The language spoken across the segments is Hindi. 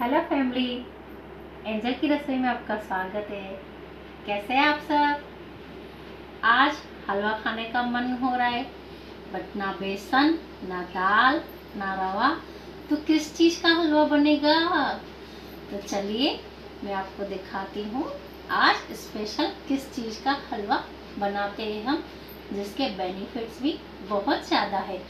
हेलो फैमिली, एंजल की रसोई में आपका स्वागत है। कैसे हैं आप सब? आज हलवा खाने का मन हो रहा है बट ना बेसन, ना दाल, ना रवा। तो किस चीज़ का हलवा बनेगा? तो चलिए, मैं आपको दिखाती हूँ आज स्पेशल किस चीज़ का हलवा बनाते हैं हम, जिसके बेनिफिट्स भी बहुत ज़्यादा है।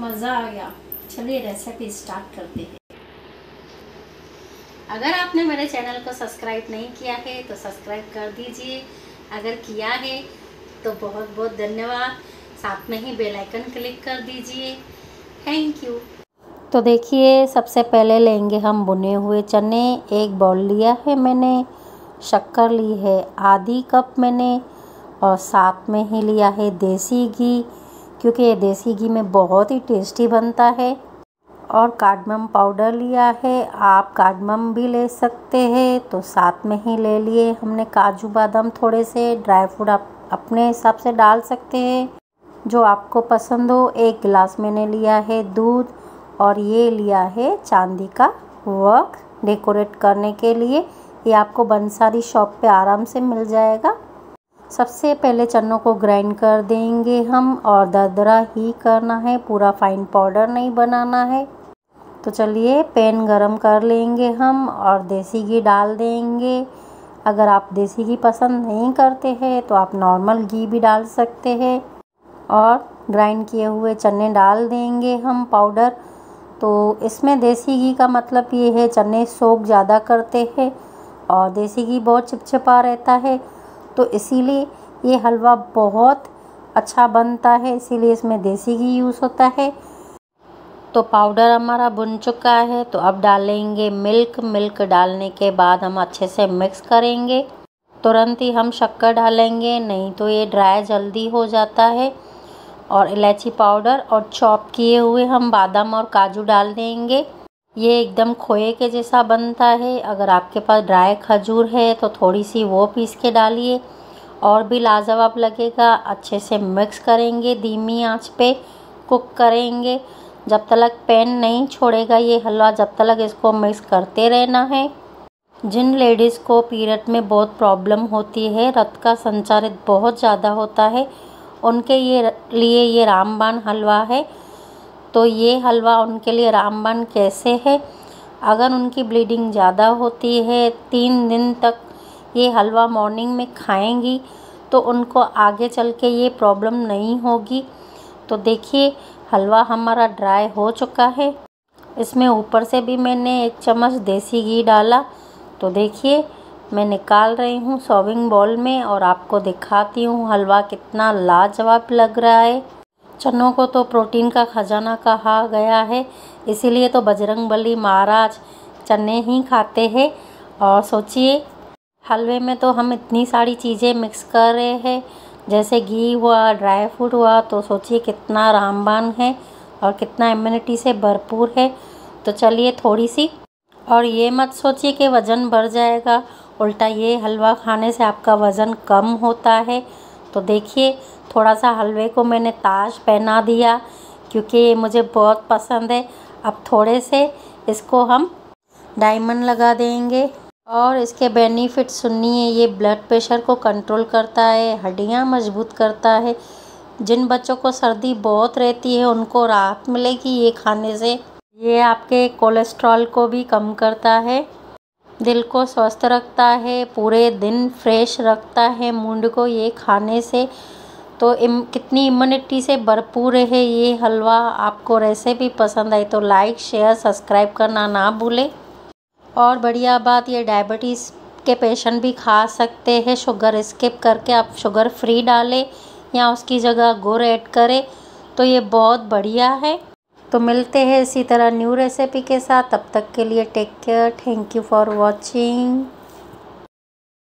मज़ा आ गया। चलिए रेसिपी स्टार्ट करते हैं। अगर आपने मेरे चैनल को सब्सक्राइब नहीं किया है तो सब्सक्राइब कर दीजिए। अगर किया है तो बहुत बहुत धन्यवाद। साथ में ही बेल आइकन क्लिक कर दीजिए। थैंक यू तो देखिए सबसे पहले लेंगे हम बुने हुए चने। एक बॉल लिया है मैंने शक्कर ली है आधी कप मैंने और साथ में ही लिया है देसी घी। क्योंकि ये देसी घी में बहुत ही टेस्टी बनता है। और कार्डमम पाउडर लिया है, आप कार्डमम भी ले सकते हैं। तो साथ में ही ले लिए हमने काजू बादाम थोड़े से ड्राई फ्रूट आप अपने हिसाब से डाल सकते हैं। जो आपको पसंद हो, एक गिलास मैंने लिया है दूध और ये लिया है चांदी का वर्क डेकोरेट करने के लिए। ये आपको बंसारी शॉप पे आराम से मिल जाएगा। सबसे पहले चनों को ग्राइंड कर देंगे हम और दरदरा ही करना है, पूरा फाइन पाउडर नहीं बनाना है। तो चलिए पैन गरम कर लेंगे हम और देसी घी डाल देंगे। अगर आप देसी घी पसंद नहीं करते हैं तो आप नॉर्मल घी भी डाल सकते हैं। और ग्राइंड किए हुए चने डाल देंगे हम पाउडर तो इसमें देसी घी का मतलब ये है चने सोख ज़्यादा करते हैं और देसी घी बहुत चिपचिपा रहता है। तो इसीलिए ये हलवा बहुत अच्छा बनता है, इसीलिए इसमें देसी घी यूज़ होता है। तो पाउडर हमारा बुन चुका है तो अब डालेंगे मिल्क मिल्क डालने के बाद हम अच्छे से मिक्स करेंगे। तुरंत ही हम शक्कर डालेंगे, नहीं तो ये ड्राई जल्दी हो जाता है। और इलायची पाउडर और चॉप किए हुए हम बादाम और काजू डाल देंगे। ये एकदम खोए के जैसा बनता है। अगर आपके पास ड्राई खजूर है तो थोड़ी सी वो पीस के डालिए और भी लाजवाब लगेगा। अच्छे से मिक्स करेंगे, धीमी आँच पे कुक करेंगे। जब तक पैन नहीं छोड़ेगा ये हलवा, जब तक इसको मिक्स करते रहना है। जिन लेडीज़ को पीरियड में बहुत प्रॉब्लम होती है, रक्त का संचारित बहुत ज़्यादा होता है, उनके ये लिए ये रामबाण हलवा है। तो ये हलवा उनके लिए रामबाण कैसे है? अगर उनकी ब्लीडिंग ज़्यादा होती है, तीन दिन तक ये हलवा मॉर्निंग में खाएँगी तो उनको आगे चल के ये प्रॉब्लम नहीं होगी। तो देखिए, हलवा हमारा ड्राई हो चुका है। इसमें ऊपर से भी मैंने एक चम्मच देसी घी डाला। तो देखिए, मैं निकाल रही हूँ सॉविंग बॉल में और आपको दिखाती हूँ हलवा कितना लाजवाब लग रहा है। चनों को तो प्रोटीन का खजाना कहा गया है, इसीलिए तो बजरंग बली महाराज चने ही खाते हैं। और सोचिए, हलवे में तो हम इतनी सारी चीज़ें मिक्स कर रहे हैं, जैसे घी हुआ ड्राई फ्रूट हुआ तो सोचिए कितना रामबान है और कितना इम्यूनिटी से भरपूर है। तो चलिए थोड़ी सी और ये मत सोचिए कि वज़न बढ़ जाएगा। उल्टा ये हलवा खाने से आपका वज़न कम होता है। तो देखिए थोड़ा सा हलवे को मैंने ताज पहना दिया क्योंकि ये मुझे बहुत पसंद है। अब थोड़े से इसको हम डायमंड लगा देंगे और इसके बेनिफिट सुनिए, ये ब्लड प्रेशर को कंट्रोल करता है, हड्डियाँ मज़बूत करता है। जिन बच्चों को सर्दी बहुत रहती है, उनको राहत मिलेगी ये खाने से। ये आपके कोलेस्ट्रॉल को भी कम करता है। दिल को स्वस्थ रखता है, पूरे दिन फ्रेश रखता है, मूड को ये खाने से तो इम, कितनी इम्यूनिटी से भरपूर है ये हलवा। आपको रेसिपी पसंद आई तो लाइक शेयर सब्सक्राइब करना ना भूलें। और बढ़िया बात, ये डायबिटीज़ के पेशेंट भी खा सकते हैं। शुगर स्किप करके आप शुगर फ्री डालें या उसकी जगह गुड़ ऐड करें तो ये बहुत बढ़िया है। तो मिलते हैं इसी तरह न्यू रेसिपी के साथ। तब तक के लिए take care thank you for watching